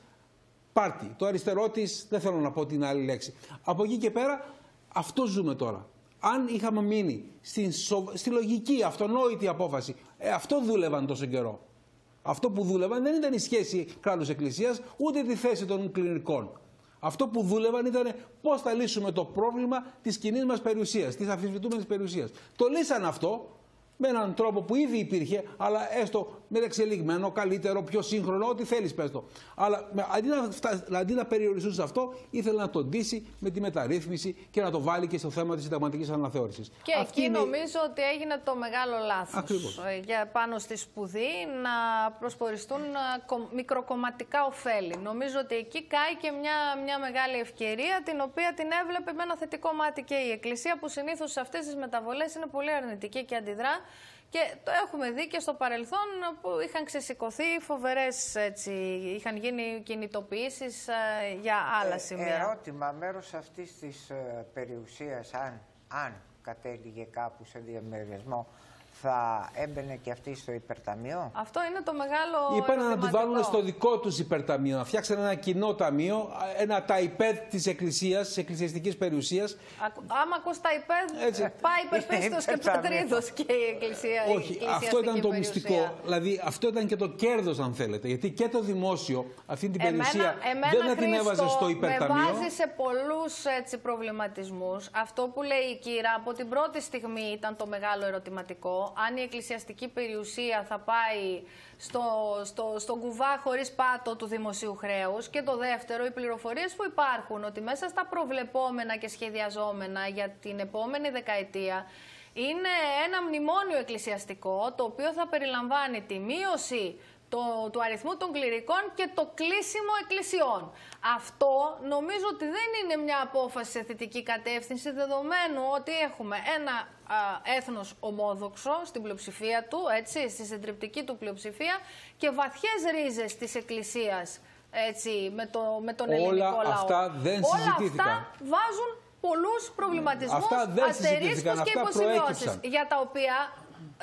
πάρτι. Το αριστερό της, δεν θέλω να πω την άλλη λέξη. Από εκεί και πέρα, αυτό ζούμε τώρα. Αν είχαμε μείνει στην στη λογική, αυτονόητη απόφαση, ε, αυτό δούλευαν τόσο καιρό. Αυτό που δούλευαν δεν ήταν η σχέση κράτου-εκκλησία, ούτε τη θέση των κλινικών. Αυτό που δούλευαν ήταν πώς θα λύσουμε το πρόβλημα της κοινής μας περιουσίας, της αμφισβητούμενη περιουσίας. Το λύσαν αυτό, με έναν τρόπο που ήδη υπήρχε, αλλά έστω μεταξελιγμένο, καλύτερο, πιο σύγχρονο, ό,τι θέλεις, πες το. Αλλά αντί να, αντί να περιοριστούν σε αυτό, ήθελε να τον ντύσει με τη μεταρρύθμιση και να το βάλει και στο θέμα της συνταγματικής αναθεώρησης. Και Αυτή εκεί νομίζω ότι έγινε το μεγάλο λάθος. Ε, για πάνω στη σπουδή να προσποριστούν ε, μικροκομματικά ωφέλη. Νομίζω ότι εκεί κάει και μια, μια μεγάλη ευκαιρία, την οποία την έβλεπε με ένα θετικό μάτι και η Εκκλησία, που συνήθως σε αυτές τις μεταβολές είναι πολύ αρνητική και αντιδρά. Και το έχουμε δει και στο παρελθόν που είχαν ξεσηκωθεί φοβερές, έτσι, είχαν γίνει κινητοποιήσεις ε, για άλλα ε, σημεία. Ερώτημα, μέρος αυτής της ε, περιουσίας, αν, αν κατέληγε κάπου σε διαμερισμό, θα έμπαινε και αυτή στο υπερταμείο; Αυτό είναι το μεγάλο. Είπαν να τη βάλουν στο δικό τους υπερταμείο, να φτιάξουν ένα κοινό ταμείο, ένα ταϊπέδ της Εκκλησίας, της εκκλησιαστικής περιουσίας. Άμα ακούς ταϊπέδ, πάει υπερπίστο και πατρίδο και η Εκκλησία. Όχι, αυτό ήταν το μυστικό. Δηλαδή αυτό ήταν και το κέρδος, αν θέλετε. Γιατί και το δημόσιο αυτή την περιουσία εμένα, δεν την έβαζε στο υπερταμείο. Με βάζει σε πολλούς προβληματισμούς. Αυτό που λέει η Κύρα από την πρώτη στιγμή ήταν το μεγάλο ερωτηματικό αν η εκκλησιαστική περιουσία θα πάει στο, στο, στον κουβά χωρίς πάτο του δημοσίου χρέους και το δεύτερο, οι πληροφορίες που υπάρχουν ότι μέσα στα προβλεπόμενα και σχεδιαζόμενα για την επόμενη δεκαετία είναι ένα μνημόνιο εκκλησιαστικό το οποίο θα περιλαμβάνει τη μείωση το, του αριθμού των κληρικών και το κλείσιμο εκκλησιών. Αυτό νομίζω ότι δεν είναι μια απόφαση σε θετική κατεύθυνση δεδομένου ότι έχουμε ένα α, έθνος ομόδοξο στην πλειοψηφία του, έτσι, στη συντριπτική του πλειοψηφία και βαθιές ρίζες της εκκλησίας έτσι, με, το, με τον Όλα ελληνικό λαό. Αυτά δεν Όλα αυτά βάζουν πολλούς προβληματισμούς, αστερίσκους και υποσημειώσεις για τα οποία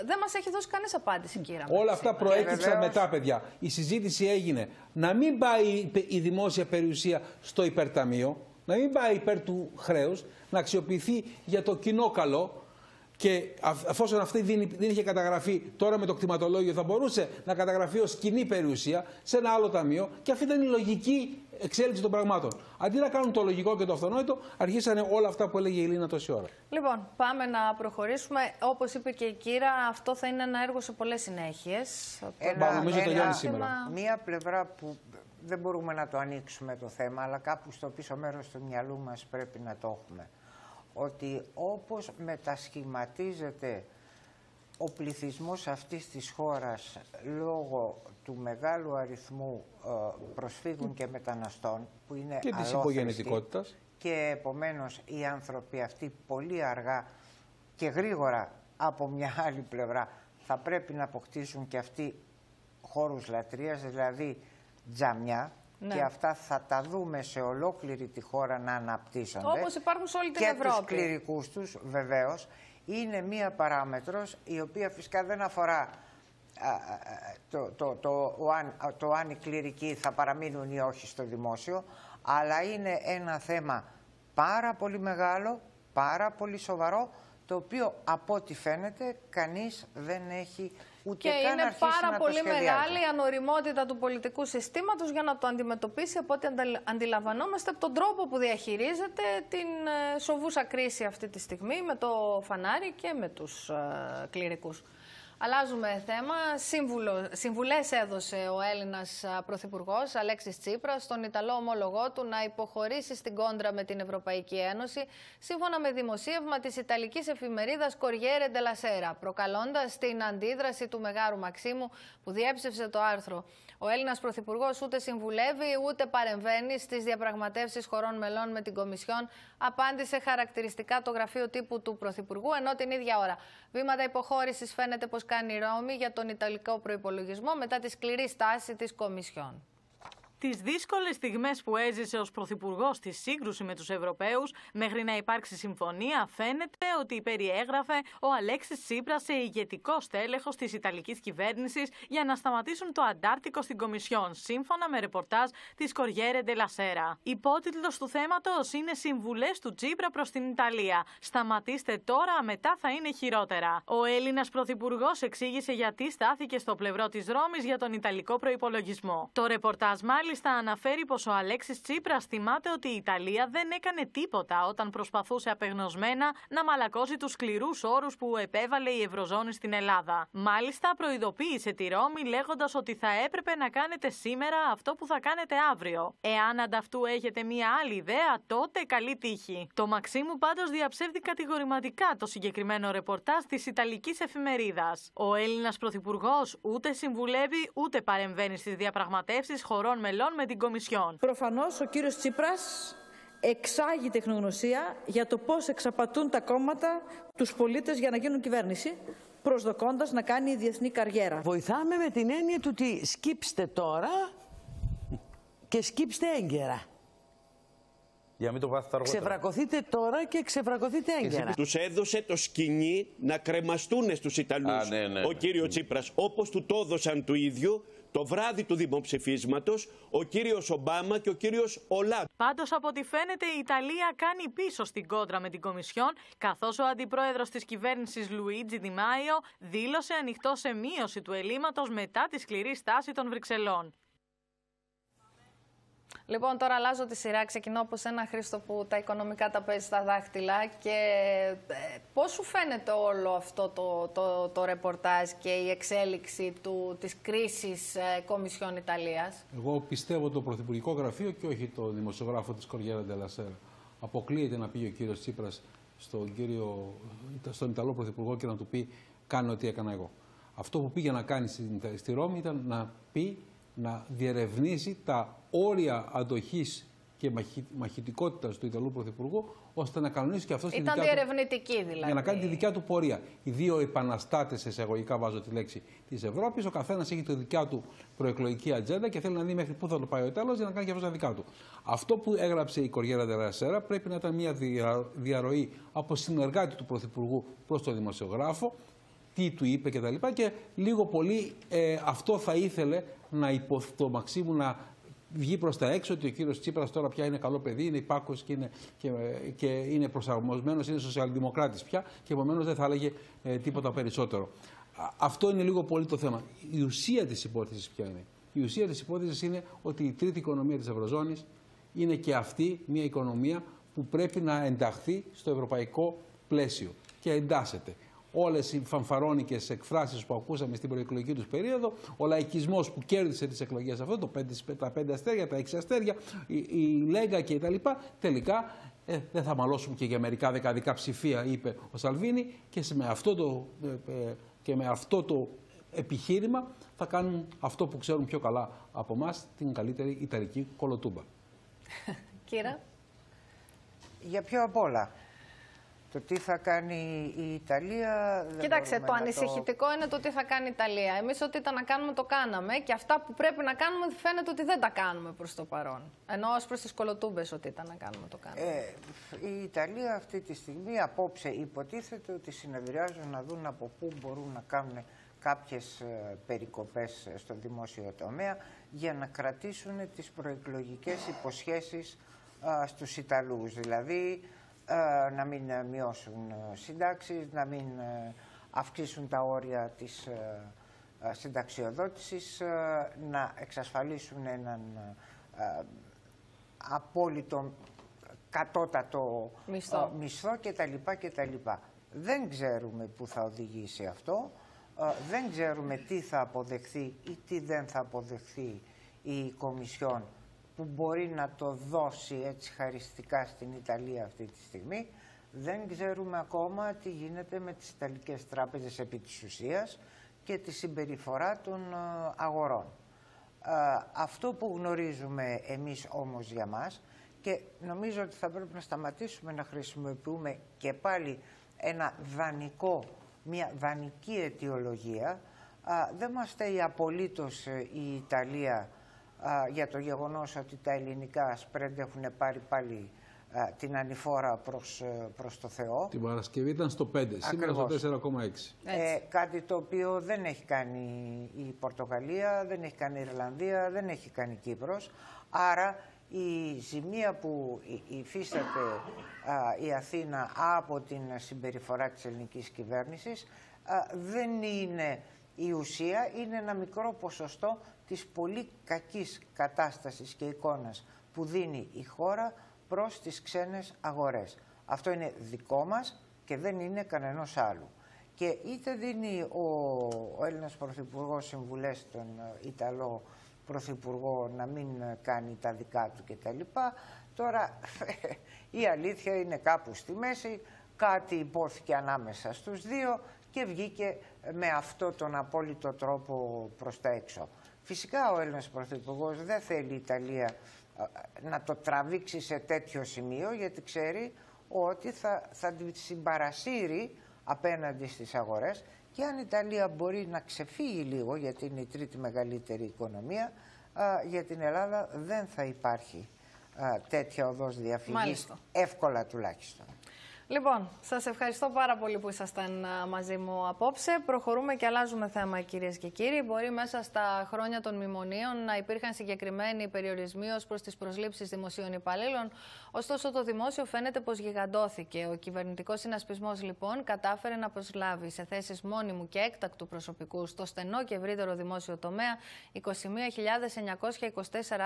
δεν μας έχει δώσει κανεί απάντηση, κύριε Όλα αυτά προέκυψαν μετά, παιδιά. Η συζήτηση έγινε να μην πάει η δημόσια περιουσία στο υπερταμείο, να μην πάει υπέρ του χρέους, να αξιοποιηθεί για το κοινό καλό. Και αφόσον αυτή δεν είχε καταγραφεί τώρα με το κτηματολόγιο, θα μπορούσε να καταγραφεί ως κοινή περιουσία σε ένα άλλο ταμείο. Και αυτή ήταν η λογική εξέλιξη των πραγμάτων. Αντί να κάνουν το λογικό και το αυτονόητο, αρχίσανε όλα αυτά που έλεγε η Ελίνα τόση ώρα. Λοιπόν, πάμε να προχωρήσουμε. Όπως είπε και η Κύρα, αυτό θα είναι ένα έργο σε πολλές συνέχειες. Ένα, νομίζω το σήμερα. Μία πλευρά που δεν μπορούμε να το ανοίξουμε το θέμα, αλλά κάπου στο πίσω μέρος του μυαλού μας πρέπει να το έχουμε. Ότι όπως μετασχηματίζεται ο πληθυσμός αυτής της χώρας λόγω του μεγάλου αριθμού ε, προσφύγων και μεταναστών που είναι και της υπογεννητικότητας και επομένως οι άνθρωποι αυτοί πολύ αργά και γρήγορα από μια άλλη πλευρά θα πρέπει να αποκτήσουν και αυτοί χώρους λατρείας, δηλαδή τζαμιά ναι. και αυτά θα τα δούμε σε ολόκληρη τη χώρα να αναπτύσσονται. Όπως υπάρχουν σε όλη την και Ευρώπη. Και τους κληρικούς τους βεβαίως είναι μία παράμετρος η οποία φυσικά δεν αφορά το, το, το, το αν οι κληρικοί θα παραμείνουν ή όχι στο δημόσιο, αλλά είναι ένα θέμα πάρα πολύ μεγάλο, πάρα πολύ σοβαρό, το οποίο από ό,τι φαίνεται κανείς δεν έχει ούτε και καν είναι πάρα πολύ μεγάλη η ανοριμότητα του πολιτικού συστήματος για να το αντιμετωπίσει από ό,τι αντιλαμβανόμαστε από τον τρόπο που διαχειρίζεται την ε, σοβούσα κρίση αυτή τη στιγμή με το φανάρι και με τους ε, κληρικούς. Αλλάζουμε θέμα. Σύμβουλο, συμβουλές έδωσε ο Έλληνας Πρωθυπουργός Αλέξης Τσίπρας στον Ιταλό ομόλογό του να υποχωρήσει στην κόντρα με την Ευρωπαϊκή Ένωση σύμφωνα με δημοσίευμα της Ιταλικής εφημερίδας Κοριέρε Ντελασέρα προκαλώντας την αντίδραση του Μεγάρου Μαξίμου που διέψευσε το άρθρο. Ο Έλληνας Πρωθυπουργός ούτε συμβουλεύει ούτε παρεμβαίνει στις διαπραγματεύσεις χωρών μελών με την Κομισιόν, απάντησε χαρακτηριστικά το γραφείο τύπου του Πρωθυπουργού, ενώ την ίδια ώρα. Βήματα υποχώρησης φαίνεται πως κάνει η Ρώμη για τον Ιταλικό προπολογισμό μετά τη σκληρή στάση της Κομισιόν. Τις δύσκολες στιγμές που έζησε ως Πρωθυπουργός στη σύγκρουση με τους Ευρωπαίους μέχρι να υπάρξει συμφωνία, φαίνεται ότι περιέγραφε ο Αλέξης Τσίπρας σε ηγετικό στέλεχος της Ιταλικής κυβέρνησης για να σταματήσουν το Αντάρτικο στην Κομισιόν, σύμφωνα με ρεπορτάζ της Κοριέρε Ντελασέρα. Υπότιτλος του θέματος είναι Συμβουλές του Τσίπρα προς την Ιταλία. Σταματήστε τώρα, μετά θα είναι χειρότερα. Ο Έλληνας Πρωθυπουργός εξήγησε γιατί στάθηκε στο πλευρό της Ρώμης για τον Ιταλικό προπολογισμό. Το ρεπορτάζ, μάλιστα αναφέρει πως ο Αλέξης Τσίπρας θυμάται ότι η Ιταλία δεν έκανε τίποτα όταν προσπαθούσε απεγνωσμένα να μαλακώσει τους σκληρούς όρους που επέβαλε η Ευρωζώνη στην Ελλάδα. Μάλιστα, προειδοποίησε τη Ρώμη λέγοντας ότι θα έπρεπε να κάνετε σήμερα αυτό που θα κάνετε αύριο. Εάν ανταυτού έχετε μία άλλη ιδέα, τότε καλή τύχη. Το Μαξίμου πάντως διαψεύδει κατηγορηματικά το συγκεκριμένο ρεπορτάζ της Ιταλικής εφημερίδας. Ο Έλληνας Πρωθυπουργός ούτε συμβουλεύει ούτε παρεμβαίνει στις διαπραγματεύσεις χωρών μελών με την Κομισιόν. Προφανώς ο κύριος Τσίπρας εξάγει τεχνογνωσία για το πώς εξαπατούν τα κόμματα τους πολίτες για να γίνουν κυβέρνηση προσδοκώντας να κάνει διεθνή καριέρα. Βοηθάμε με την έννοια του ότι σκύψτε τώρα και σκύψτε έγκαιρα. Για να μην το βάθετε αργότερα. Ξεβρακωθείτε τώρα και ξεβρακωθείτε έγκαιρα. Τους έδωσε το σκηνή να κρεμαστούν στους Ιταλούς Α, ναι, ναι, ο ναι. κύριος Τσίπρας, όπως του το έδωσαν του ίδιου το βράδυ του δημοψηφίσματος ο κύριος Ομπάμα και ο κύριος Ολάντ. Πάντως, από ό,τι φαίνεται, η Ιταλία κάνει πίσω στην κόντρα με την Κομισιόν, καθώς ο αντιπρόεδρος της κυβέρνησης Λουίτζι Ντιμάιο δήλωσε ανοιχτό σε μείωση του ελλείμματος μετά τη σκληρή στάση των Βρυξελών. Λοιπόν, τώρα αλλάζω τη σειρά. Ξεκινώ από σένα, Χρήστο, που τα οικονομικά τα παίζεις στα δάχτυλα. Και ε, πώς σου φαίνεται όλο αυτό το, το, το ρεπορτάζ και η εξέλιξη του, της κρίσης ε, Κομισιόν Ιταλίας; Εγώ πιστεύω το Πρωθυπουργικό Γραφείο και όχι το δημοσιογράφο της Κοριέρα Ντελασέρα. Αποκλείεται να πει ο κύριος Τσίπρας στον, κύριο, στον Ιταλό Πρωθυπουργό και να του πει κάνω ό,τι έκανα εγώ. Αυτό που πήγε να κάνει στην- στη Ρώμη ήταν να πει να διερευνήσει τα όρια αντοχής και μαχη, μαχητικότητας του Ιταλού Πρωθυπουργού ώστε να κανονίσει και αυτός τη Ήταν δικιά του διερευνητική δηλαδή. για να κάνει τη δικιά του πορεία. Οι δύο επαναστάτες, εισαγωγικά βάζω τη λέξη, της Ευρώπης, ο καθένας έχει τη δικιά του προεκλογική ατζέντα και θέλει να δει μέχρι πού θα το πάει ο τέλο για να κάνει και αυτός τα δικά του. Αυτό που έγραψε η Κοριέρα Τερασέρα πρέπει να ήταν μια δια- διαρροή από συνεργάτη του Πρωθυπουργού προς τον δημοσιογράφο, τι του είπε κτλ. Και, και λίγο πολύ ε, αυτό θα ήθελε να υποθ, το Μαξίμου να βγει προς τα έξω ότι ο κύριος Τσίπρας τώρα πια είναι καλό παιδί, είναι υπάκος και είναι, και, και είναι προσαρμοσμένος, είναι σοσιαλδημοκράτης πια και επομένως δεν θα έλεγε ε, τίποτα περισσότερο. Α- Αυτό είναι λίγο πολύ το θέμα. Η ουσία της υπόθεσης ποια είναι; Η ουσία της υπόθεσης είναι ότι η τρίτη οικονομία της Ευρωζώνης είναι και αυτή μια οικονομία που πρέπει να ενταχθεί στο ευρωπαϊκό πλαίσιο και εντάσσεται. Όλες οι φανφαρώνικε εκφράσεις που ακούσαμε στην προεκλογική τους περίοδο, ο λαϊκισμός που κέρδισε τις εκλογές αυτό, το πέντε, τα πέντε αστέρια, τα έξι αστέρια, η, η Λέγκα κτλ. Τελικά ε, δεν θα μαλώσουμε και για μερικά δεκαδικά ψηφία, είπε ο Σαλβίνη, και σε- με αυτό το, ε, ε, και με αυτό το επιχείρημα θα κάνουν αυτό που ξέρουν πιο καλά από εμάς, την καλύτερη Ιταλική κολοτούμπα. Κύρα. Για ποιο απ' όλα. Το τι θα κάνει η Ιταλία. δεν Κοίταξε, μπορούμε το να ανησυχητικό είναι το τι θα κάνει η Ιταλία. Εμείς ό,τι ήταν να κάνουμε το κάναμε και αυτά που πρέπει να κάνουμε φαίνεται ότι δεν τα κάνουμε προς το παρόν. Ενώ ως προς τις κολοτούμπες, ό,τι ήταν να κάνουμε το κάναμε. Ε, η Ιταλία αυτή τη στιγμή απόψε υποτίθεται ότι συνεδριάζουν να δουν από πού μπορούν να κάνουν κάποιες ε, περικοπές ε, στο δημόσιο τομέα για να κρατήσουν τις προεκλογικές υποσχέσεις α, στους Ιταλούς. Δηλαδή ε, να μην ε, μειώσουν ε, συντάξεις, να μην ε, αυξήσουν τα όρια της ε, ε, συνταξιοδότησης, ε, να εξασφαλίσουν έναν ε, απόλυτο κατώτατο Μισθό. α, μισθό κτλ. κτλ. Δεν ξέρουμε πού θα οδηγήσει αυτό. Α, δεν ξέρουμε τι θα αποδεχθεί ή τι δεν θα αποδεχθεί η Κομισιόν που μπορεί να το δώσει έτσι χαριστικά στην Ιταλία αυτή τη στιγμή. Δεν ξέρουμε ακόμα τι γίνεται με τις Ιταλικές τράπεζες επί της ουσίας και τη συμπεριφορά των α, αγορών. Ε, αυτό που γνωρίζουμε εμείς όμως για μας και νομίζω ότι θα πρέπει να σταματήσουμε να χρησιμοποιούμε και πάλι ένα δανεικό, μια δανεική αιτιολογία. Α, δεν μας στέει απολύτως ε, η Ιταλία α, για το γεγονός ότι τα ελληνικά σπρέντ έχουν πάρει πάλι α, την ανηφόρα προς, ε, προς το Θεό. Την Παρασκευή ήταν στο 5, σήμερα Ακριβώς. στο 4,6. Ε, κάτι το οποίο δεν έχει κάνει η Πορτογαλία, δεν έχει κάνει η Ιρλανδία, δεν έχει κάνει η Κύπρος. Άρα η ζημία που υ- υφίσταται α, η Αθήνα από την συμπεριφορά της ελληνικής κυβέρνησης α, δεν είναι η ουσία, είναι ένα μικρό ποσοστό της πολύ κακής κατάστασης και εικόνας που δίνει η χώρα προς τις ξένες αγορές. Αυτό είναι δικό μας και δεν είναι κανενός άλλου. Και είτε δίνει ο, ο Έλληνας Πρωθυπουργός συμβουλές στον ε, Ιταλό Πρωθυπουργό να μην ε, κάνει τα δικά του κτλ. Τώρα η αλήθεια είναι κάπου στη μέση, κάτι υπόθηκε ανάμεσα στους δύο και βγήκε με αυτό τον απόλυτο τρόπο προς τα έξω. Φυσικά ο Έλληνας Πρωθυπουργός δεν θέλει η Ιταλία ε, να το τραβήξει σε τέτοιο σημείο γιατί ξέρει ότι θα, θα τη συμπαρασύρει απέναντι στις αγορές και αν η Ιταλία μπορεί να ξεφύγει λίγο γιατί είναι η τρίτη μεγαλύτερη οικονομία α, για την Ελλάδα δεν θα υπάρχει α, τέτοια οδός διαφυγής, Μάλιστα. εύκολα τουλάχιστον. Λοιπόν, σας ευχαριστώ πάρα πολύ που ήσασταν α, μαζί μου απόψε. Προχωρούμε και αλλάζουμε θέμα, κυρίες και κύριοι. Μπορεί μέσα στα χρόνια των μνημονίων να υπήρχαν συγκεκριμένοι περιορισμοί ως προς τις προσλήψεις δημοσίων υπαλλήλων. Ωστόσο, το δημόσιο φαίνεται πως γιγαντώθηκε. Ο κυβερνητικός συνασπισμός, λοιπόν, κατάφερε να προσλάβει σε θέσεις μόνιμου και έκτακτου προσωπικούς στο στενό και ευρύτερο δημόσιο τομέα 21.924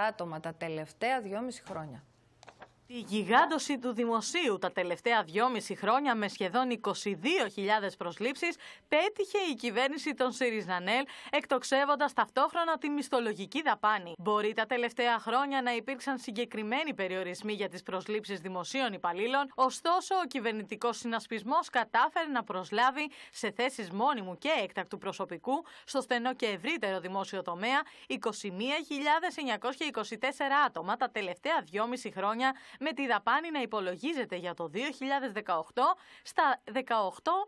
άτομα τα τελευταία δυόμιση χρόνια. Η γιγάντωση του δημοσίου τα τελευταία δυόμιση χρόνια με σχεδόν 22.000 προσλήψεις πέτυχε η κυβέρνηση των ΣΥΡΙΖΑΝΕΛ εκτοξεύοντας ταυτόχρονα τη μισθολογική δαπάνη. Μπορεί τα τελευταία χρόνια να υπήρξαν συγκεκριμένοι περιορισμοί για τις προσλήψεις δημοσίων υπαλλήλων, ωστόσο ο κυβερνητικός συνασπισμός κατάφερε να προσλάβει σε θέσεις μόνιμου και έκτακτου προσωπικού στο στενό και ευρύτερο δημόσιο τομέα 21.924 άτομα τα τελευταία δυόμιση χρόνια με τη δαπάνη να υπολογίζεται για το 2018 στα 18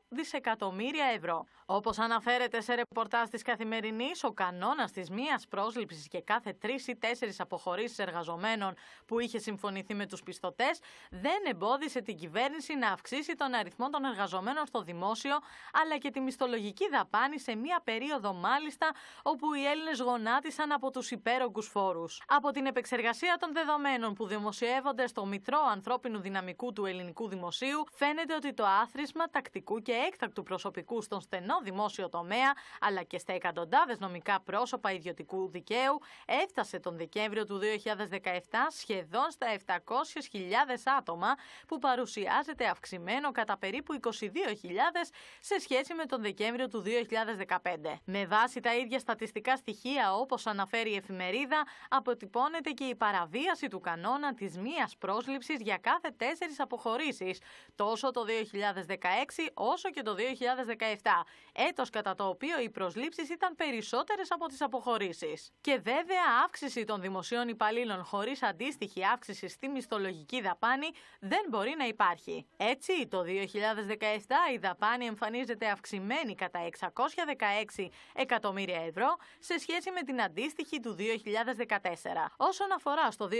δισεκατομμύρια ευρώ. Όπως αναφέρεται σε ρεπορτάζ της Καθημερινής, ο κανόνας της μίας πρόσληψης και κάθε τρεις ή τέσσερις αποχωρήσεις εργαζομένων που είχε συμφωνηθεί με τους πιστωτές δεν εμπόδισε την κυβέρνηση να αυξήσει τον αριθμό των εργαζομένων στο δημόσιο αλλά και τη μισθολογική δαπάνη σε μία περίοδο μάλιστα όπου οι Έλληνες γονάτισαν από τους υπέρογκους φόρους. Από την επεξεργασία των δεδομένων που δημοσιεύονται στο Μητρό Ανθρώπινου Δυναμικού του Ελληνικού Δημοσίου φαίνεται ότι το άθροισμα τακτικού και έκτακτου προσωπικού στον στενό δημόσιο τομέα αλλά και στα εκατοντάδες νομικά πρόσωπα ιδιωτικού δικαίου έφτασε τον Δεκέμβριο του 2017 σχεδόν στα 700.000 άτομα που παρουσιάζεται αυξημένο κατά περίπου 22.000 σε σχέση με τον Δεκέμβριο του 2015. Με βάση τα ίδια στατιστικά στοιχεία όπως αναφέρει η εφημερίδα αποτυπώνεται και η παραβίαση του κανόνα της μίας πρόσληψης για κάθε τέσσερις αποχωρήσεις τόσο το 2016 όσο και το 2017 έτος κατά το οποίο οι προσλήψεις ήταν περισσότερες από τις αποχωρήσεις. Και βέβαια αύξηση των δημοσίων υπαλλήλων χωρίς αντίστοιχη αύξηση στη μισθολογική δαπάνη δεν μπορεί να υπάρχει. Έτσι, το 2017 η δαπάνη εμφανίζεται αυξημένη κατά 616 εκατομμύρια ευρώ σε σχέση με την αντίστοιχη του 2014. Όσον αφορά στο 2018,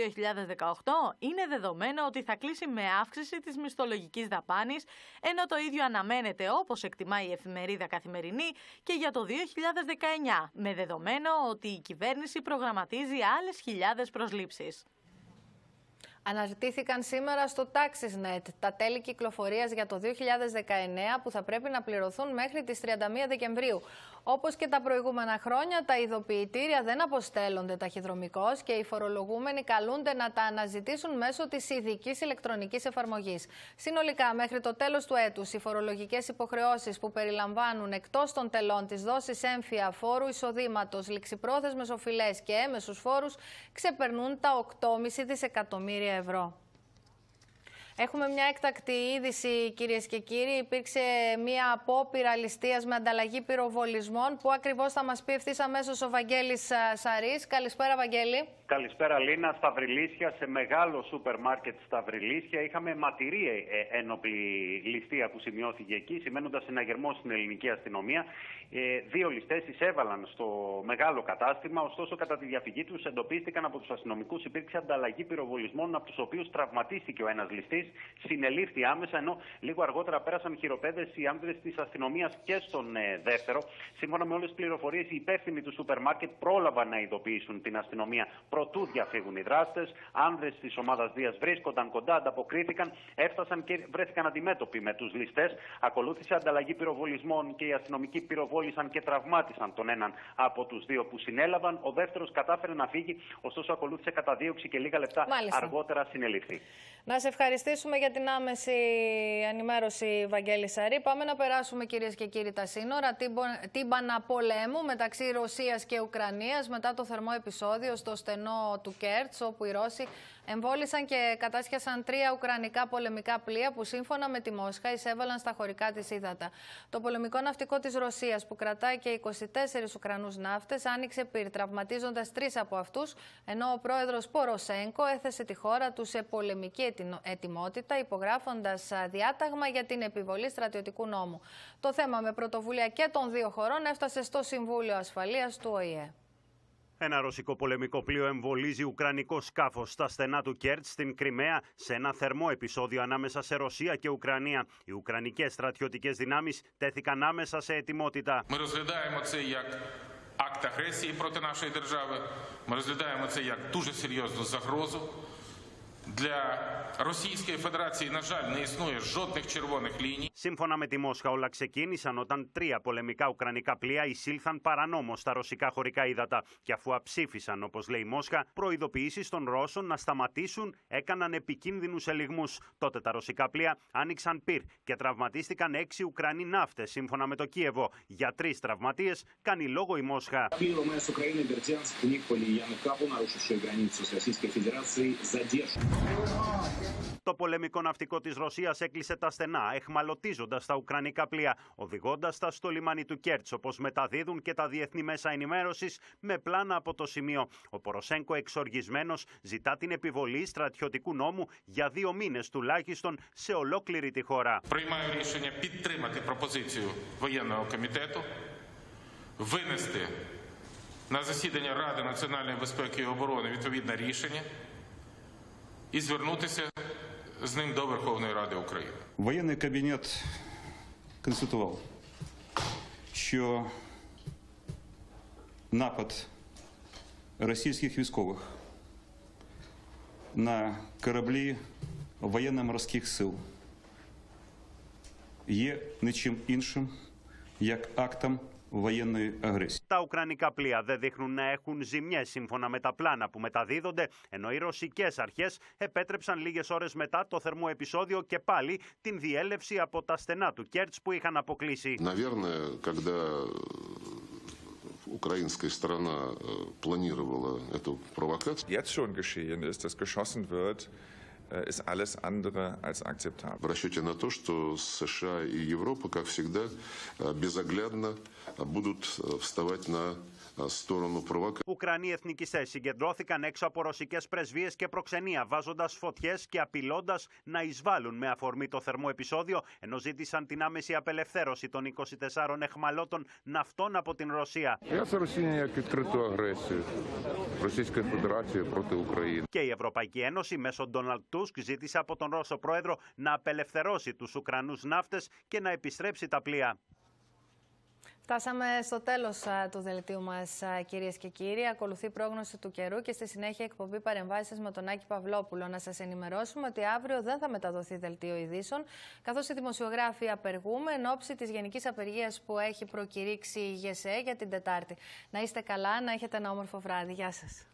είναι δεδομένο ότι θα κλείσει με αύξηση της μισθολογικής δαπάνης, ενώ το ίδιο αναμένεται όπως εκτιμά η εφημερίδα Καθημερινή και για το 2019, με δεδομένο ότι η κυβέρνηση προγραμματίζει άλλες χιλιάδες προσλήψεις. Αναζητήθηκαν σήμερα στο TaxisNet τα τέλη κυκλοφορίας για το 2019 που θα πρέπει να πληρωθούν μέχρι τις 31 Δεκεμβρίου. Όπως και τα προηγούμενα χρόνια, τα ειδοποιητήρια δεν αποστέλλονται ταχυδρομικώ και οι φορολογούμενοι καλούνται να τα αναζητήσουν μέσω της ειδικής ηλεκτρονικής εφαρμογής. Συνολικά, μέχρι το τέλος του έτους, οι φορολογικές υποχρεώσεις που περιλαμβάνουν εκτός των τελών της δόσης έμφυα φόρου εισοδήματος, ληξιπρόθεσμες οφειλές και έμεσους φόρους ξεπερνούν τα 8,5 δισεκατομμύρια ευρώ. Έχουμε μια έκτακτη είδηση, κυρίες και κύριοι. Υπήρξε μια απόπειρα ληστείας με ανταλλαγή πυροβολισμών. Πού ακριβώς θα μας πει ευθύς αμέσως ο Βαγγέλης Σαρής. Καλησπέρα, Βαγγέλη. Καλησπέρα Λίνα. Στα Βρυλίσια, σε μεγάλο σούπερ μάρκετ στα Βρυλίσια, είχαμε ματηρή ε, ένοπλη ληστεία που σημειώθηκε εκεί, σημαίνοντας συναγερμό στην ελληνική αστυνομία. Ε, δύο ληστές εισέβαλαν στο μεγάλο κατάστημα, ωστόσο κατά τη διαφυγή τους εντοπίστηκαν από τους αστυνομικούς. Υπήρξε ανταλλαγή πυροβολισμών, από τους οποίους τραυματίστηκε ο ένας ληστής, συνελήφθη άμεσα, ενώ λίγο αργότερα πέρασαν χειροπέδες οι άνδρε της αστυνομίας και στον ε, δεύτερο. Σύμφωνα με όλες τις πληροφορίες, οι υπεύθυνοι του σούπερ μάρκετ πρόλαβαν να ειδοποιήσουν την αστυνομία προτού διαφύγουν οι δράστες. Άνδρες της ομάδας Δίας βρίσκονταν κοντά, ανταποκρίθηκαν, έφτασαν και βρέθηκαν αντιμέτωποι με τους ληστές. Ακολούθησε ανταλλαγή πυροβολισμών και οι αστυνομικοί πυροβόλησαν και τραυμάτισαν τον έναν από τους δύο που συνέλαβαν. Ο δεύτερος κατάφερε να φύγει, ωστόσο ακολούθησε καταδίωξη και λίγα λεπτά Μάλιστα. αργότερα συνελήφθη. Να σε ευχαριστήσουμε για την άμεση ενημέρωση, Βαγγέλη Σαρή. Πάμε να περάσουμε, κυρίες και κύριοι, τα σύνορα. Τύμπανα πολέμου μεταξύ Ρωσίας και Ουκρανίας μετά το θερμό επεισόδιο στο στενό του Κέρτς, όπου οι Ρώσοι εμβόλυσαν και κατάσχεσαν τρία ουκρανικά πολεμικά πλοία που σύμφωνα με τη Μόσχα εισέβαλαν στα χωρικά της ύδατα. Το πολεμικό ναυτικό της Ρωσίας, που κρατάει και 24 Ουκρανούς ναύτες, άνοιξε πυρ, τραυματίζοντας τρεις από αυτούς, ενώ ο πρόεδρος Ποροσένκο έθεσε τη χώρα του σε πολεμική ετοιμότητα, υπογράφοντας διάταγμα για την επιβολή στρατιωτικού νόμου. Το θέμα με πρωτοβουλία και των δύο χωρών έφτασε στο Συμβούλιο Ασφαλείας του ΟΗΕ. Ένα ρωσικό πολεμικό πλοίο εμβολίζει ουκρανικό σκάφο στα στενά του Κέρτ στην Κρυμαία σε ένα θερμό επεισόδιο ανάμεσα σε Ρωσία και Ουκρανία. Οι ουκρανικέ στρατιωτικέ δυνάμει τέθηκαν άμεσα σε ετοιμότητα. Ми розглядаємо це як акт агресії проти нашої держави. Ми розглядаємо це як дуже серйозну загрозу. Для Російської Федерації, на жаль, не існує жодних червоних ліній. Σύμφωνα με τη Μόσχα, όλα ξεκίνησαν όταν τρία πολεμικά ουκρανικά πλοία εισήλθαν παρανόμω στα ρωσικά χωρικά ύδατα. Και αφού αψήφισαν, όπω λέει η Μόσχα, προειδοποιήσει των Ρώσων να σταματήσουν, έκαναν επικίνδυνου ελιγμού. Τότε τα ρωσικά πλοία άνοιξαν πυρ και τραυματίστηκαν έξι Ουκρανοί ναύτε, σύμφωνα με το Κίεβο. Για τρει τραυματίε κάνει λόγο η Μόσχα. Первым с Украины Бердянск вник по линейному капу, нарушивший границу с Российской Федерацией, задержан. Το πολεμικό ναυτικό τη Ρωσία έκλεισε τα στενά, εχμαλωτίζοντα τα ουκρανικά πλοία, οδηγώντα τα στο λιμάνι του Κέρτ, όπω μεταδίδουν και τα διεθνή μέσα ενημέρωση με πλάνα από το σημείο. Ο Ποροσέγκο, εξοργισμένο, ζητά την επιβολή στρατιωτικού νόμου για δύο μήνε τουλάχιστον σε ολόκληρη τη χώρα. Приймаю рішення підтримати пропозицію воєнного комітету, винести на засідання Ради національної безпеки і оборони відповідне рішення і звернутися з ним до Верховної Ради України. Воєнний кабінет констатував, що напад російських військових на кораблі воєнно-морських сил є нічим іншим, як актом воєнної агресії. Τα ουκρανικά πλοία δεν δείχνουν να έχουν ζημιέ σύμφωνα με τα πλάνα που μεταδίδονται, ενώ οι ρωσικέ αρχέ επέτρεψαν λίγε ώρε μετά το θερμό επεισόδιο και πάλι την διέλευση από τα στενά του Κέρτ που είχαν αποκλείσει. Наверное, когда украинская сторона э, планировала эту провокацию, Jetzt schon geschehen ist, dass geschossen wird, äh, ist alles andere als akzeptabel. в расчете на то, что США и Европа, как всегда, э, безоглядно э, будут э, вставать на э, сторону провокации. Ουκρανοί εθνικιστέ συγκεντρώθηκαν έξω από ρωσικέ πρεσβείε και προξενία, βάζοντα φωτιέ και απειλώντα να εισβάλλουν με αφορμή το θερμό επεισόδιο, ενώ ζήτησαν την άμεση απελευθέρωση των 24 εχμαλώτων ναυτών από την Ρωσία. Я це розцінюю як відкриту агресію Російської Федерації проти України. Και η Ευρωπαϊκή Ένωση μέσω Ντόναλτ Τούσκ ζήτησε από τον Ρώσο Πρόεδρο να απελευθερώσει του Ουκρανού ναύτε και να επιστρέψει τα πλοία. Φτάσαμε στο τέλος α, του δελτίου μας, α, κυρίες και κύριοι. Ακολουθεί η πρόγνωση του καιρού και στη συνέχεια εκπομπή παρεμβάσεις με τον Άκη Παυλόπουλο. Να σας ενημερώσουμε ότι αύριο δεν θα μεταδοθεί δελτίο ειδήσεων, καθώς οι δημοσιογράφοι απεργούμε εν ώψη της γενικής απεργίας που έχει προκηρύξει η ΓΕΣΕ για την Τετάρτη. Να είστε καλά, να έχετε ένα όμορφο βράδυ. Γεια σας.